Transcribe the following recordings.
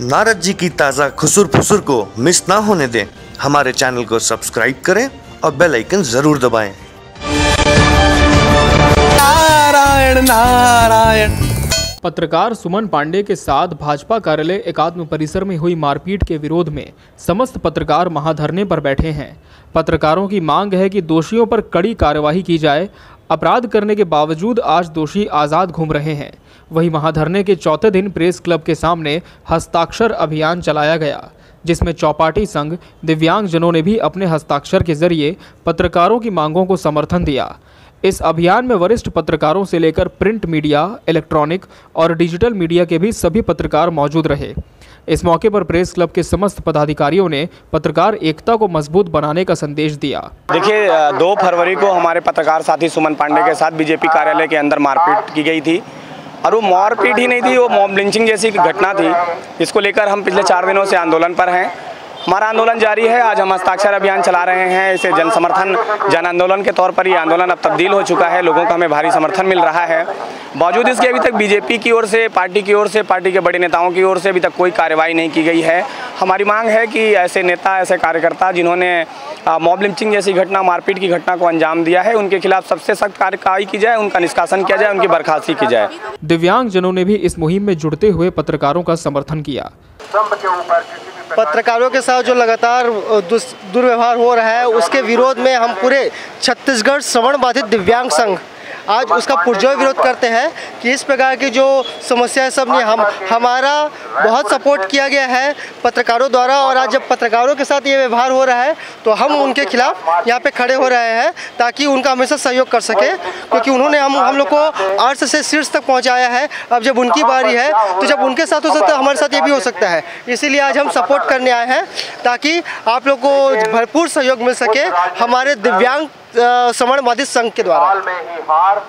नारद जी की ताज़ा खुसुर फुसुर को मिस ना होने दें। हमारे चैनल को सब्सक्राइब करें और बेल आइकन ज़रूर दबाएँ। नारायण नारायण। पत्रकार सुमन पांडे के साथ भाजपा कार्यालय एकात्म परिसर में हुई मारपीट के विरोध में समस्त पत्रकार महाधरने पर बैठे हैं। पत्रकारों की मांग है कि दोषियों पर कड़ी कार्यवाही की जाए अपराध करने के बावजूद आज दोषी आज़ाद घूम रहे हैं। वहीं महाधरने के चौथे दिन प्रेस क्लब के सामने हस्ताक्षर अभियान चलाया गया, जिसमें चौपाटी संघ, दिव्यांगजनों ने भी अपने हस्ताक्षर के ज़रिए पत्रकारों की मांगों को समर्थन दिया। इस अभियान में वरिष्ठ पत्रकारों से लेकर प्रिंट मीडिया, इलेक्ट्रॉनिक और डिजिटल मीडिया के भी सभी पत्रकार मौजूद रहे। इस मौके पर प्रेस क्लब के समस्त पदाधिकारियों ने पत्रकार एकता को मज़बूत बनाने का संदेश दिया। देखिए दो फरवरी को हमारे पत्रकार साथी सुमन पांडे के साथ बीजेपी कार्यालय के अंदर मारपीट की गई थी। और वो मारपीट ही नहीं थी, वो मॉब लिंचिंग जैसी घटना थी। इसको लेकर हम पिछले चार दिनों से आंदोलन पर हैं। हमारा आंदोलन जारी है। आज हम हस्ताक्षर अभियान चला रहे हैं। इसे जन समर्थन जन आंदोलन के तौर पर ये आंदोलन अब तब्दील हो चुका है। लोगों का हमें भारी समर्थन मिल रहा है। बावजूद इसके अभी तक बीजेपी की ओर से पार्टी की ओर से पार्टी के बड़े नेताओं की ओर से अभी तक कोई कार्रवाई नहीं की गई है। हमारी मांग है कि ऐसे नेता ऐसे कार्यकर्ता जिन्होंने मॉब लिंचिंग जैसी घटना मारपीट की घटना को अंजाम दिया है उनके खिलाफ सबसे सख्त कार्रवाई की जाए उनका निष्कासन किया जाए उनकी बर्खास्ती की जाए। दिव्यांगजनों ने भी इस मुहिम में जुड़ते हुए पत्रकारों का समर्थन किया। पत्रकारों के साथ जो लगातार दुर्व्यवहार हो रहा है, उसके विरोध में हम पूरे छत्तीसगढ़ श्रवण बाधित दिव्यांग संघ आज उसका पुरजोर विरोध करते हैं कि इस प्रकार की जो समस्या सबने हम, हमारा बहुत सपोर्ट किया गया है पत्रकारों द्वारा और आज जब पत्रकारों के साथ ये व्यवहार हो रहा है तो हम उनके खिलाफ यहाँ पे खड़े हो रहे हैं ताकि उनका हमेशा सहयोग कर सके, क्योंकि उन्होंने हम हम लोग को अर्थ से शीर्ष तक पहुँचाया है। अब जब उनकी बारी है तो जब उनके साथ हो सकता है, हमारे साथ ये भी हो सकता है। इसीलिए आज हम सपोर्ट करने आए हैं। ताकि आप लोग को भरपूर सहयोग मिल सके हमारे दिव्यांग समणवादी संघ के द्वारा।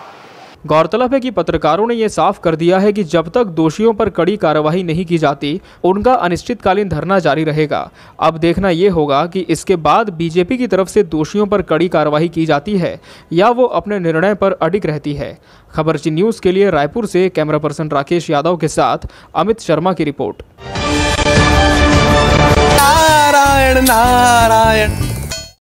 गौरतलब है कि पत्रकारों ने यह साफ़ कर दिया है कि जब तक दोषियों पर कड़ी कार्रवाई नहीं की जाती उनका अनिश्चितकालीन धरना जारी रहेगा। अब देखना यह होगा कि इसके बाद बीजेपी की तरफ़ से दोषियों पर कड़ी कार्रवाई की जाती है या वो अपने निर्णय पर अडिग रहती है। खबरची न्यूज़ के लिए रायपुर से कैमरा पर्सन राकेश यादव के साथ अमित शर्मा की रिपोर्ट। नारायण